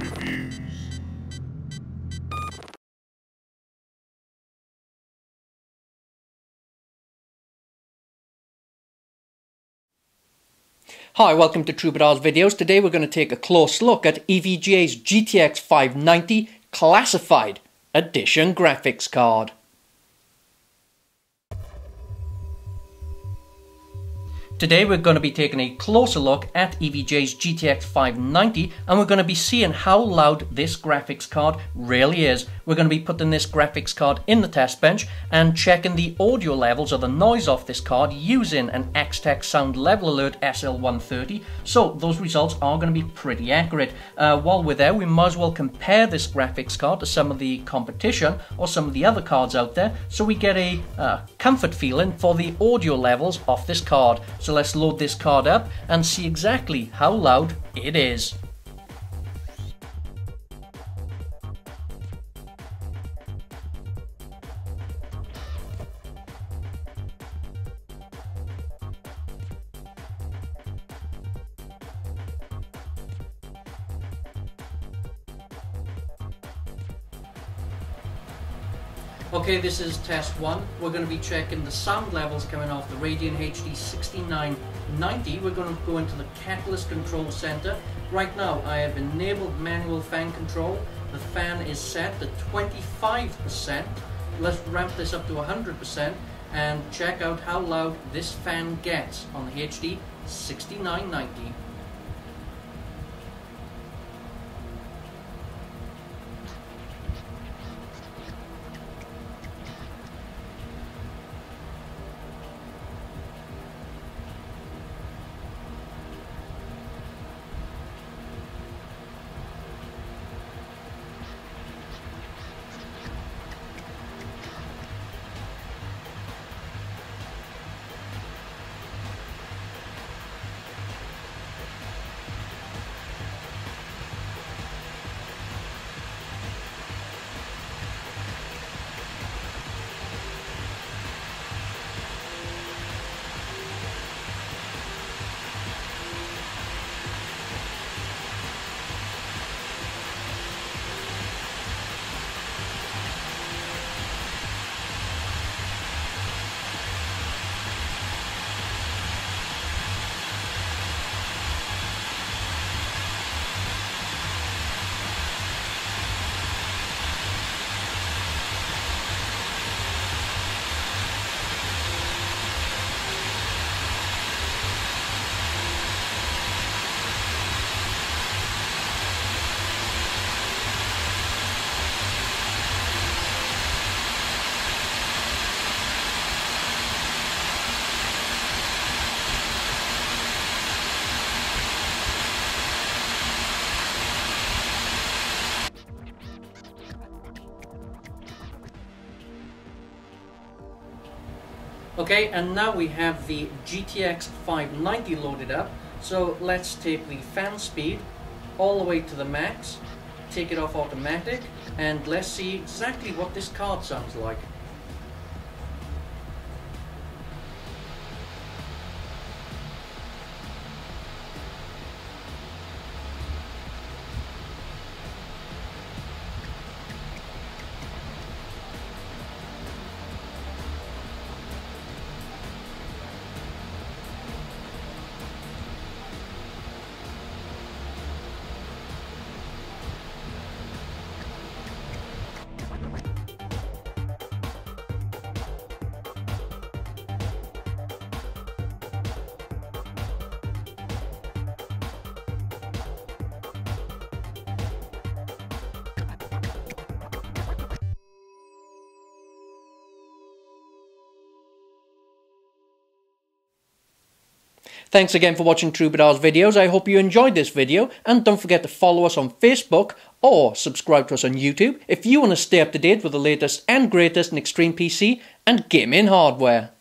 Reviews. Hi, welcome to Trubritar's videos. Today we're going to take a close look at EVGA's GTX 590 Classified Edition graphics card. Today we're going to be taking a closer look at EVGA's GTX 590 and we're going to be seeing how loud this graphics card really is. We're going to be putting this graphics card in the test bench and checking the audio levels of the noise off this card using an Extech Sound Level Alert SL130 so those results are going to be pretty accurate. Uh, while we're there we might as well compare this graphics card to some of the competition or some of the other cards out there so we get a uh, comfort feeling for the audio levels off this card. So let's load this card up and see exactly how loud it is. Okay, this is test one. We're going to be checking the sound levels coming off the Radeon HD 6990. We're going to go into the Catalyst Control Center. Right now, I have enabled manual fan control. The fan is set to 25%. Let's ramp this up to 100% and check out how loud this fan gets on the HD 6990. Okay, and now we have the GTX 590 loaded up. So let's take the fan speed all the way to the max, take it off automatic, and let's see exactly what this card sounds like. Thanks again for watching Trubritar's videos. I hope you enjoyed this video and don't forget to follow us on Facebook or subscribe to us on YouTube if you want to stay up to date with the latest and greatest in Extreme PC and gaming hardware.